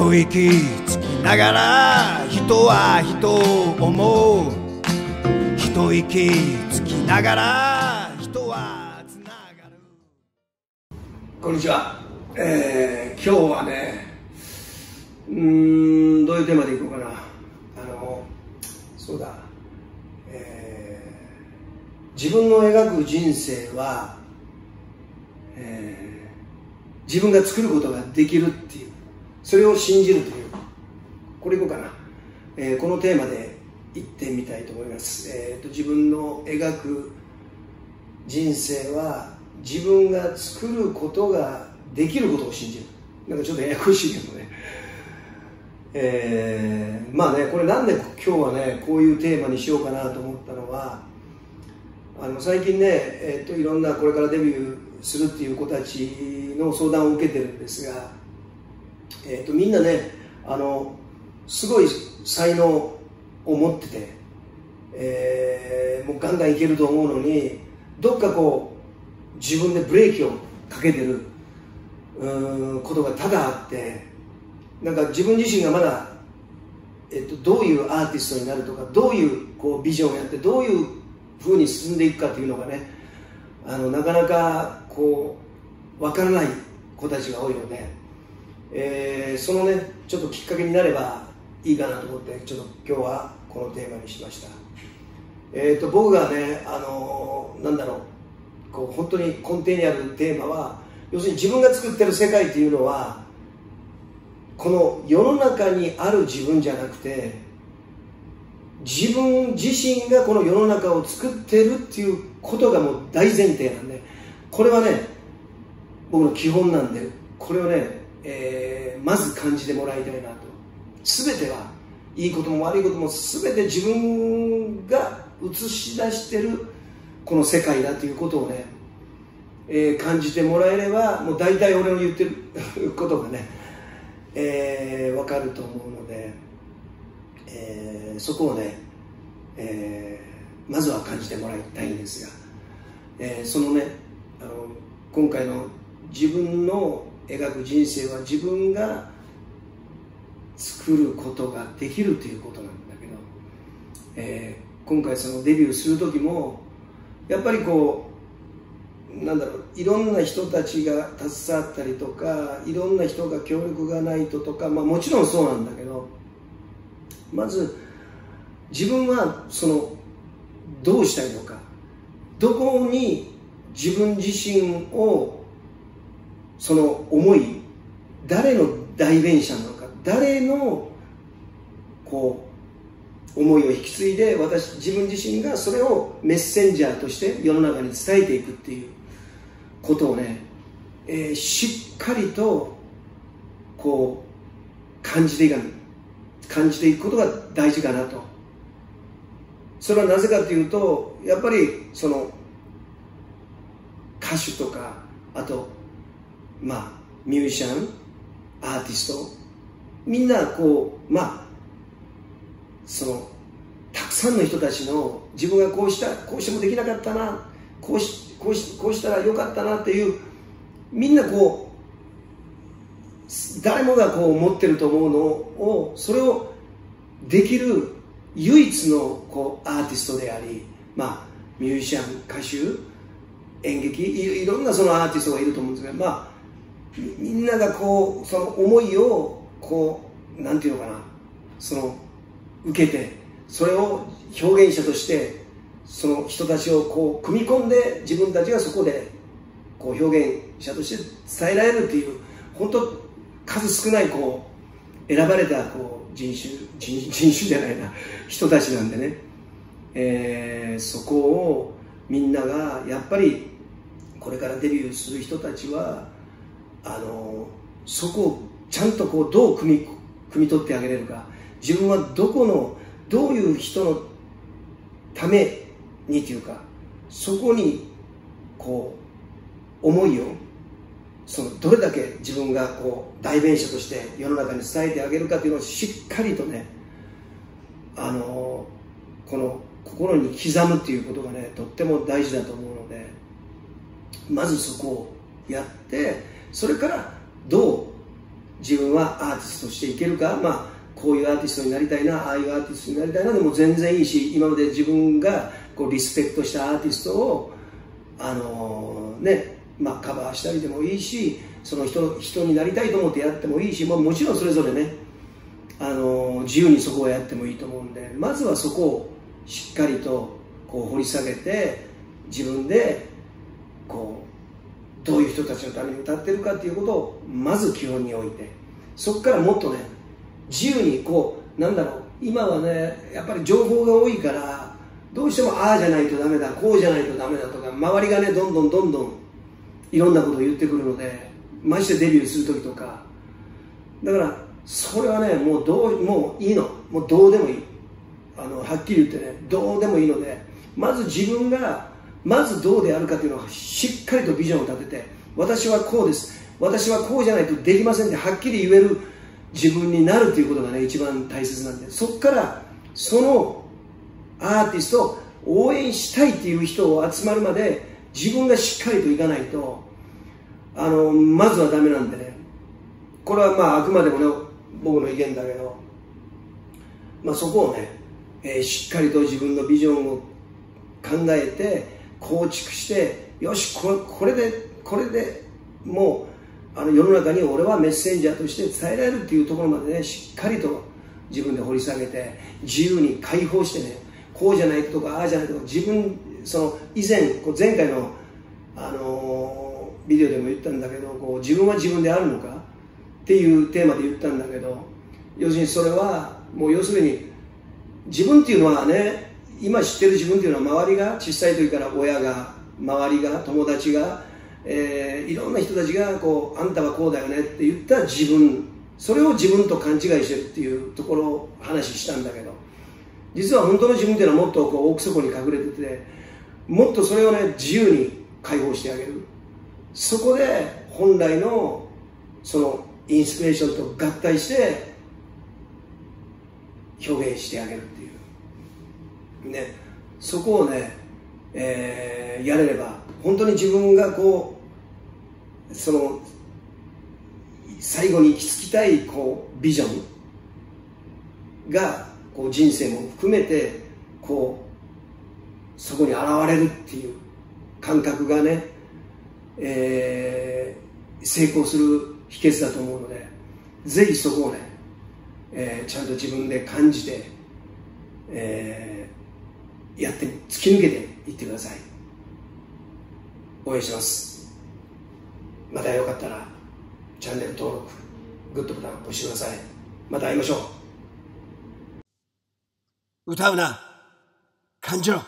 一息つきながら人は人を思う。一息つきながら人はつながる。こんにちは、えー、今日はねうんどういうテーマでいこうかな。あのそうだ、えー自分の描く人生は、えー自分が作ることができるっていう。それを信じるという。これいこうかな、えーこのテーマで言ってみたいと思います、えーと自分の描く人生は自分が作ることができることを信じる。なんかちょっとややこしいけどね。えーまあねこれなんで今日はねこういうテーマにしようかなと思ったのはあの最近ね、えー、といろんなこれからデビューするっていう子たちの相談を受けてるんですが、えー、とみんなねあのすごい才能を持ってて、えーもうガンガンいけると思うのにどっかこう自分でブレーキをかけてるうんことが多々あってなんか自分自身がまだ、えっと、どういうアーティストになるとかどういうこうビジョンをやってどういうふうに進んでいくかっていうのがねあのなかなかこう分からない子たちが多いので、えーそのねちょっときっかけになればいいかなと思ってちょっと今日はこのテーマにしました、えー、と僕がねあのなんだろうこう本当に根底にあるテーマは要するに自分が作ってる世界っていうのはこの世の中にある自分じゃなくて自分自身がこの世の中を作ってるっていうことがもう大前提なんでこれはね僕の基本なんでこれをね、えーまず感じてもらいたいなと。全てはいいことも悪いことも全て自分が映し出してるこの世界だということをね、えー感じてもらえればもう大体俺の言ってることがね、えー、分かると思うので、えーそこをね、えーまずは感じてもらいたいんですが、えーそのねあの今回の自分の描く人生は自分が作ることができるということなんだけど、えー今回そのデビューする時もやっぱりこうなんだろういろんな人たちが携わったりとかいろんな人が協力がないととか、まあ、もちろんそうなんだけどまず自分はそのどうしたいのか。どこに自分自身をその思い誰の代弁者なのか誰のこう思いを引き継いで私自分自身がそれをメッセンジャーとして世の中に伝えていくっていうことをね、えーしっかりとこう感じていかない感じていくことが大事かなと。それはなぜかというとやっぱりその歌手とかあとまあミュージシャンアーティストみんなこうまあそのたくさんの人たちの自分がこうしたこうしてもできなかったなこうしこうしこうしたらよかったなっていうみんなこう誰もがこう思ってると思うのをそれをできる唯一のこうアーティストであり、まあ、ミュージシャン歌手演劇いいろんなそのアーティストがいると思うんですが、まあ、みんながこうその思いをこうなんていうのかなその受けてそれを表現者としてその人たちをこう組み込んで自分たちがそこでこう表現者として伝えられるっていう本当数少ないこう選ばれたこう人種人人種じゃないな人たちなんでね、えーそこをみんながやっぱりこれからデビューする人たちはあのそこをちゃんとこうどう汲み汲み取ってあげれるか。自分はどこのどういう人のためにというかそこにこう思いをそのどれだけ自分がこう代弁者として世の中に伝えてあげるかというのをしっかりとねあのこの心に刻むっていうことがねとっても大事だと思うのでまずそこをやってそれからどう自分はアーティストとしていけるかまあこういうアーティストになりたいなああいうアーティストになりたいなでも全然いいし今まで自分がこうリスペクトしたアーティストをあのー、ねまあカバーしたりでもいいしその人人になりたいと思ってやってもいいし、まあ、もちろんそれぞれねあのー、自由にそこをやってもいいと思うんでまずはそこをしっかりとこう掘り下げて自分でこうどういう人たちのために歌ってるかっていうことをまず基本に置いてそこからもっとね自由にこうなんだろう今はねやっぱり情報が多いからどうしてもああじゃないとダメだこうじゃないとダメだとか周りがねどんどんどんどんいろんなことを言ってくるのでましてデビューする時とか。だからそれはねもうどうもういいの。もうどうでもいい。あのはっきり言ってねどうでもいいのでまず自分がまずどうであるかというのをしっかりとビジョンを立てて私はこうです。私はこうじゃないとできませんってはっきり言える自分になるということがね一番大切なんで。そこからそのアーティストを応援したいっていう人を集まるまで自分がしっかりといかないとあのまずはダメなんでね。これはまああくまでもね僕の意見だけど、まあ、そこをね、えー、しっかりと自分のビジョンを考えて構築してよしこれでこれでもうあの世の中に俺はメッセンジャーとして伝えられるっていうところまでねしっかりと自分で掘り下げて自由に解放してねこうじゃないとかああじゃないとか自分その以前こう前回の、あのー、ビデオでも言ったんだけどこう自分は自分であるのか？っていうテーマで言ったんだけど要するにそれはもう要するに自分っていうのはね今知ってる自分っていうのは周りが小さい時から親が周りが友達が、えー、いろんな人たちがこうあんたはこうだよねって言った自分。それを自分と勘違いしてるっていうところを話したんだけど実は本当の自分っていうのはもっとこう奥底に隠れててもっとそれをね自由に解放してあげる。そこで本来のそのインスピレーションと合体して表現してあげるってね、そこをね、えー、やれれば本当に自分がこうその最後に行き着きたいこうビジョンがこう人生も含めてこうそこに現れるっていう感覚がね、えー、成功する秘訣だと思うのでぜひそこをね、えー、ちゃんと自分で感じて、えーやって突き抜けていってください。応援します。またよかったらチャンネル登録グッドボタン押してください。また会いましょう。歌うな。感じろ